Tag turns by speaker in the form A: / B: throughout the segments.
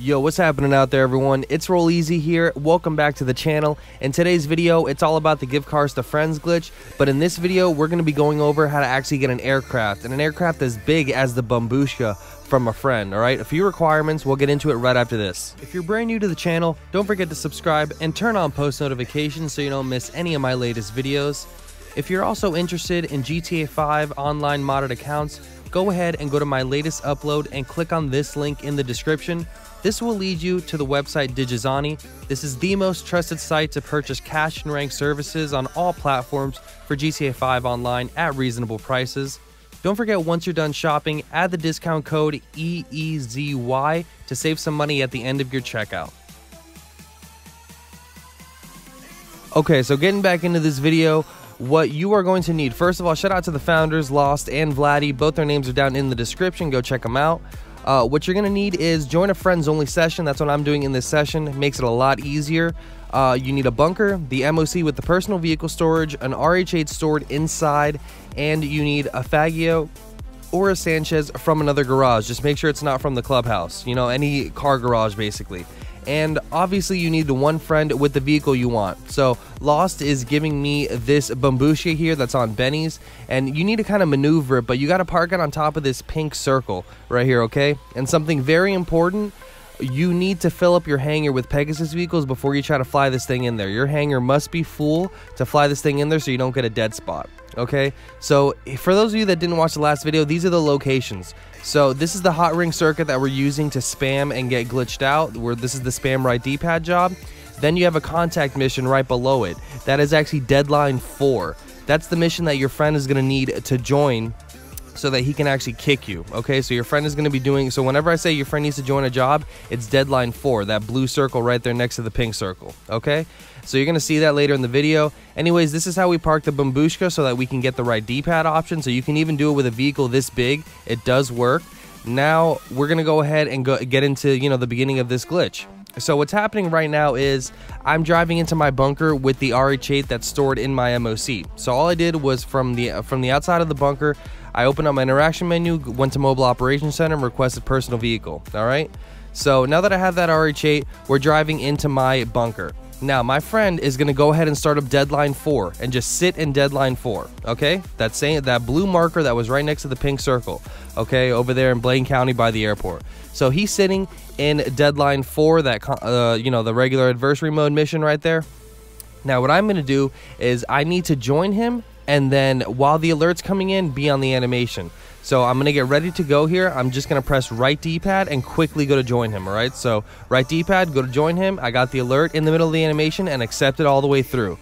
A: Yo, what's happening out there, everyone? It's Rolleezy here. Welcome back to the channel. In today's video, it's all about the give cars to friends glitch, but in this video, we're going to be going over how to actually get an aircraft, and an aircraft as big as the Bombushka from a friend, alright? A few requirements, we'll get into it right after this. If you're brand new to the channel, don't forget to subscribe and turn on post notifications so you don't miss any of my latest videos. If you're also interested in GTA 5 online modded accounts, go ahead and go to my latest upload and click on this link in the description this will lead you to the website Digizani. This is the most trusted site to purchase cash and rank services on all platforms for GTA 5 online at reasonable prices. Don't forget once you're done shopping, add the discount code EEZY to save some money at the end of your checkout. Okay, so getting back into this video, what you are going to need. First of all, shout out to the founders, Lost and Vladdy. Both their names are down in the description. Go check them out. Uh, what you're gonna need is join a friends only session. That's what I'm doing in this session. Makes it a lot easier. Uh, you need a bunker, the MOC with the personal vehicle storage, an RH8 stored inside, and you need a Faggio or a Sanchez from another garage. Just make sure it's not from the clubhouse. You know, any car garage basically and obviously you need the one friend with the vehicle you want. So Lost is giving me this Bombushka here that's on Benny's, and you need to kind of maneuver it, but you got to park it on top of this pink circle right here, okay? And something very important you need to fill up your hangar with Pegasus vehicles before you try to fly this thing in there. Your hangar must be full to fly this thing in there so you don't get a dead spot. Okay, so for those of you that didn't watch the last video, these are the locations. So this is the hot ring circuit that we're using to spam and get glitched out, where this is the spam right D-pad job. Then you have a contact mission right below it. That is actually deadline 4. That's the mission that your friend is to need to join so that he can actually kick you. Okay, so your friend is going to be doing. So whenever I say your friend needs to join a job, it's deadline four, that blue circle right there next to the pink circle. Okay, so you're going to see that later in the video. Anyways, this is how we park the Bombushka so that we can get the right D-pad option. So you can even do it with a vehicle this big. It does work. Now we're going to go ahead and go get into you know the beginning of this glitch. So what's happening right now is I'm driving into my bunker with the RH8 that's stored in my MOC. So all I did was from the from the outside of the bunker, I opened up my interaction menu, went to Mobile Operations Center, and requested personal vehicle. All right. So now that I have that RH8, we're driving into my bunker. Now, my friend is going to go ahead and start up deadline four and just sit in deadline four. Okay, that same that blue marker that was right next to the pink circle. Okay, over there in Blaine County by the airport. So he's sitting in deadline four, that uh, you know the regular adversary mode mission right there. Now, what I'm going to do is I need to join him and then while the alert's coming in, be on the animation. So I'm gonna get ready to go here. I'm just gonna press right D-pad and quickly go to join him, all right? So right D-pad, go to join him. I got the alert in the middle of the animation and accept it all the way through.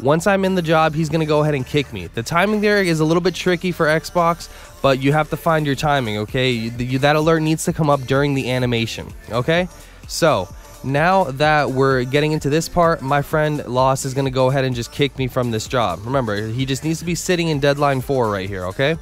A: Once I'm in the job, he's gonna go ahead and kick me. The timing there is a little bit tricky for Xbox, but you have to find your timing, okay? You, that alert needs to come up during the animation, okay? So now that we're getting into this part, my friend Lost is going to go ahead and just kick me from this job. Remember, he just needs to be sitting in deadline 4 right here, okay?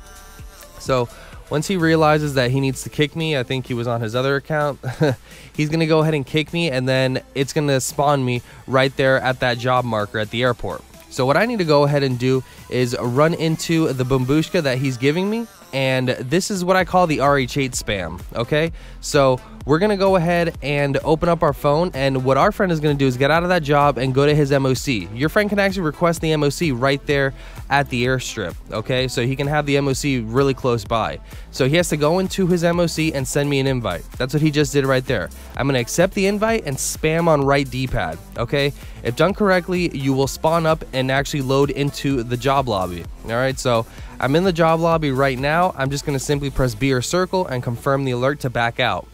A: So once he realizes that he needs to kick me, I think he was on his other account, he's going to go ahead and kick me, and then it's going to spawn me right there at that job marker at the airport. So what I need to go ahead and do is run into the Bombushka that he's giving me, and this is what I call the RH8 spam, okay? So we're gonna go ahead and open up our phone and what our friend is gonna do is get out of that job and go to his MOC. Your friend can actually request the MOC right there at the airstrip, okay? So he can have the MOC really close by. So he has to go into his MOC and send me an invite. That's what he just did right there. I'm gonna accept the invite and spam on right D-pad, okay? If done correctly, you will spawn up and actually load into the job lobby, all right? So I'm in the job lobby right now. I'm just gonna simply press B or circle and confirm the alert to back out.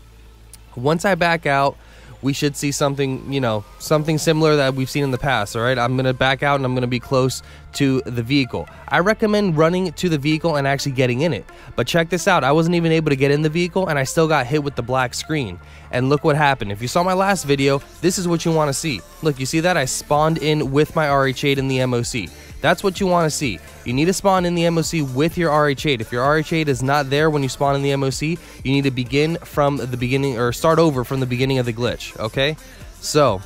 A: Once I back out, we should see something, you know, something similar that we've seen in the past. All right, I'm gonna back out and I'm gonna be close to the vehicle. I recommend running to the vehicle and actually getting in it. But check this out I wasn't even able to get in the vehicle and I still got hit with the black screen. And look what happened. If you saw my last video, this is what you wanna see. Look, you see that? I spawned in with my RH8 in the MOC. That's what you want to see. You need to spawn in the MOC with your RH8. If your RH8 is not there when you spawn in the MOC, you need to begin from the beginning or start over from the beginning of the glitch, okay? So,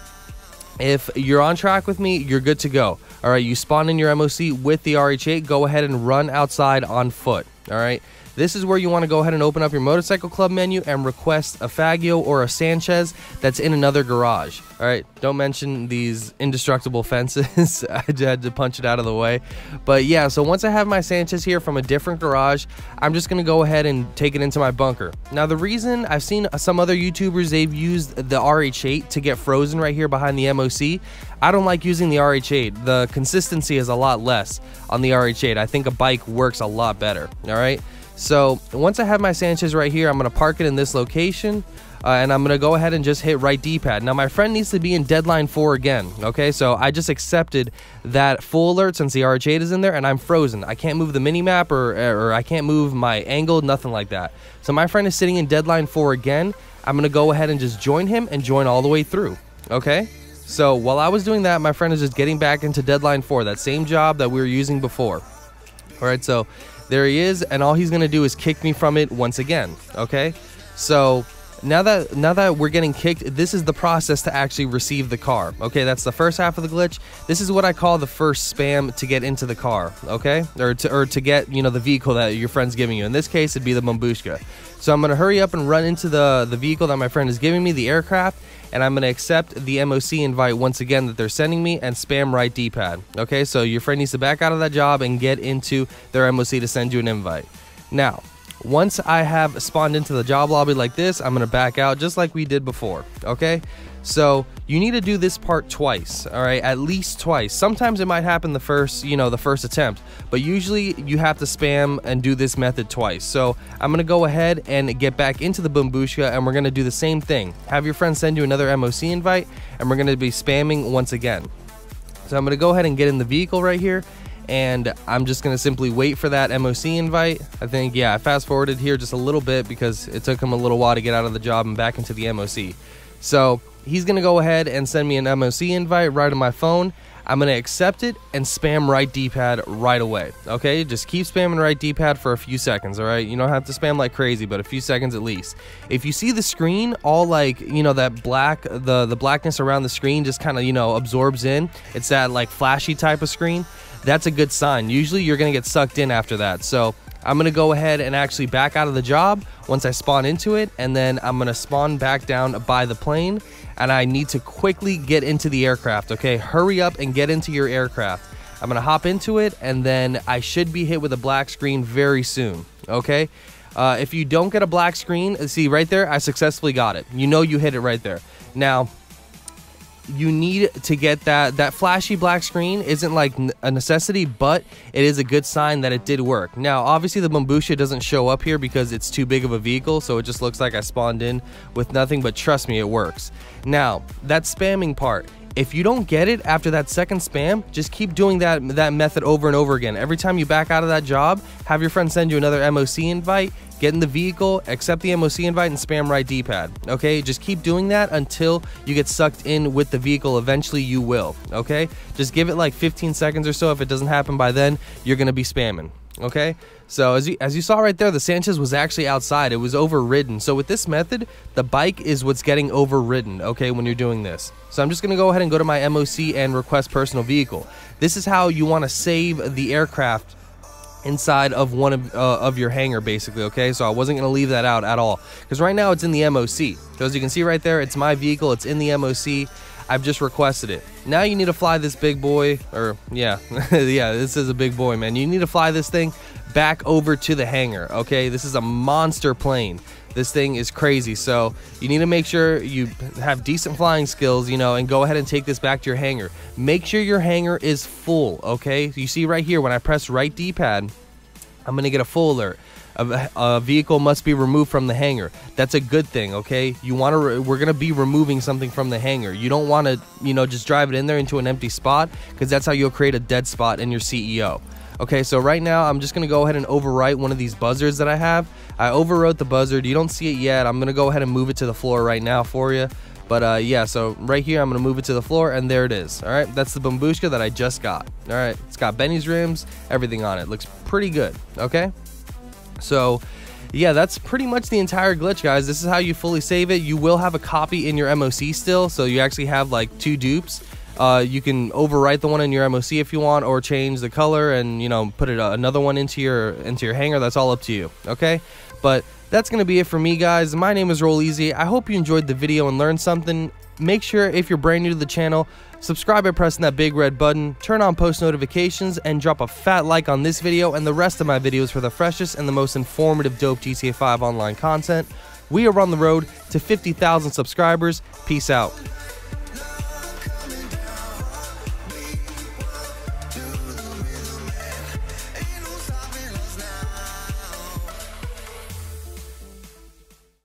A: if you're on track with me, you're good to go. All right, you spawn in your MOC with the RH8, go ahead and run outside on foot. All right. this is where you want to go ahead and open up your motorcycle club menu and request a Faggio or a Sanchez that's in another garage. All right, don't mention these indestructible fences. I had to punch it out of the way. But yeah, so once I have my Sanchez here from a different garage, I'm just gonna go ahead and take it into my bunker. Now, the reason I've seen some other YouTubers, they've used the RH8 to get frozen right here behind the MOC. I don't like using the RH8. The consistency is a lot less on the RH8. I think a bike works a lot better, all right? So once I have my Sanchez right here, I'm gonna park it in this location. Uh, and I'm gonna go ahead and just hit right D-pad. Now my friend needs to be in deadline four again, okay? So I just accepted that full alert since the RH8 is in there and I'm frozen. I can't move the mini map or, or I can't move my angle, nothing like that. So my friend is sitting in deadline four again. I'm gonna go ahead and just join him and join all the way through, okay? So while I was doing that, my friend is just getting back into deadline four, that same job that we were using before. All right, so there he is, and all he's gonna do is kick me from it once again. Okay, so now that now that we're getting kicked, this is the process to actually receive the car. Okay, that's the first half of the glitch. This is what I call the first spam to get into the car. Okay, or to or to get you know the vehicle that your friend's giving you. In this case, it'd be the Bombushka. So I'm gonna hurry up and run into the the vehicle that my friend is giving me, the aircraft, and I'm gonna accept the MOC invite once again that they're sending me and spam right D-pad. Okay, so your friend needs to back out of that job and get into their MOC to send you an invite. Now, once I have spawned into the job lobby like this, I'm gonna back out just like we did before, okay? So you need to do this part twice, all right? At least twice. Sometimes it might happen the first, you know, the first attempt, but usually you have to spam and do this method twice. So I'm gonna go ahead and get back into the Bombushka and we're gonna do the same thing. Have your friend send you another MOC invite and we're gonna be spamming once again. So I'm gonna go ahead and get in the vehicle right here and I'm just gonna simply wait for that MOC invite. I think, yeah, I fast forwarded here just a little bit because it took him a little while to get out of the job and back into the MOC. So he's gonna go ahead and send me an MOC invite right on my phone. I'm gonna accept it and spam right D-pad right away. Okay, just keep spamming right D-pad for a few seconds. All right, you don't have to spam like crazy, but a few seconds at least. If you see the screen all like you know that black, the the blackness around the screen just kind of you know absorbs in. It's that like flashy type of screen that's a good sign. Usually you're going to get sucked in after that. So I'm going to go ahead and actually back out of the job once I spawn into it. And then I'm going to spawn back down by the plane. And I need to quickly get into the aircraft. Okay, hurry up and get into your aircraft. I'm going to hop into it and then I should be hit with a black screen very soon. Okay. Uh, if you don't get a black screen, see right there, I successfully got it. You know you hit it right there. Now, you need to get that that flashy black screen isn't like a necessity but it is a good sign that it did work now obviously the Bombushka doesn't show up here because it's too big of a vehicle so it just looks like I spawned in with nothing but trust me it works now that spamming part if you don't get it after that second spam, just keep doing that that method over and over again. Every time you back out of that job, have your friend send you another MOC invite, get in the vehicle, accept the MOC invite, and spam right D-pad. Okay, just keep doing that until you get sucked in with the vehicle. Eventually, you will. Okay, just give it like 15 seconds or so. If it doesn't happen by then, you're gonna be spamming. Okay, so as you as you saw right there, the Sanchez was actually outside. It was overridden. So with this method, the bike is what's getting overridden. Okay, when you're doing this. So I'm just gonna go ahead and go to my MOC and request personal vehicle. This is how you want to save the aircraft inside of one of, uh, of your hangar basically okay? So i wasn't going to leave that out at all. Because right now it's in the moc so as you can see right there it's my vehicle it's in the moc i've just requested it. Now you need to fly this big boy or yeah yeah this is a big boy man. You need to fly this thing back over to the hangar okay? This is a monster plane this thing is crazy. So you need to make sure you have decent flying skills, you know, and go ahead and take this back to your hangar. Make sure your hangar is full, okay? You see right here, when I press right D-pad, I'm going to get a full alert. A, a, vehicle must be removed from the hangar. That's a good thing, okay? You want to we're going to be removing something from the hangar. You don't want to, you know, just drive it in there into an empty spot because that's how you'll create a dead spot in your CEO. Okay, so right now I'm just gonna go ahead and overwrite one of these buzzards that I have. I overwrote the buzzard. You don't see it yet. I'm gonna go ahead and move it to the floor right now for you. But uh, yeah, so right here I'm gonna move it to the floor, and there it is. All right, that's the Bombushka that I just got. All right, it's got Benny's rims, everything on it. Looks pretty good. Okay, so yeah, that's pretty much the entire glitch, guys. This is how you fully save it. You will have a copy in your MOC still, so you actually have like two dupes Uh, you can overwrite the one in your MOC if you want, or change the color and you know put it uh, another one into your into your hanger. That's all up to you. Okay, but that's gonna be it for me, guys. My name is Rolleezy. I hope you enjoyed the video and learned something. Make sure if you're brand new to the channel, subscribe by pressing that big red button, turn on post notifications, and drop a fat like on this video and the rest of my videos for the freshest and the most informative dope GTA 5 online content. We are on the road to 50,000 subscribers. Peace out.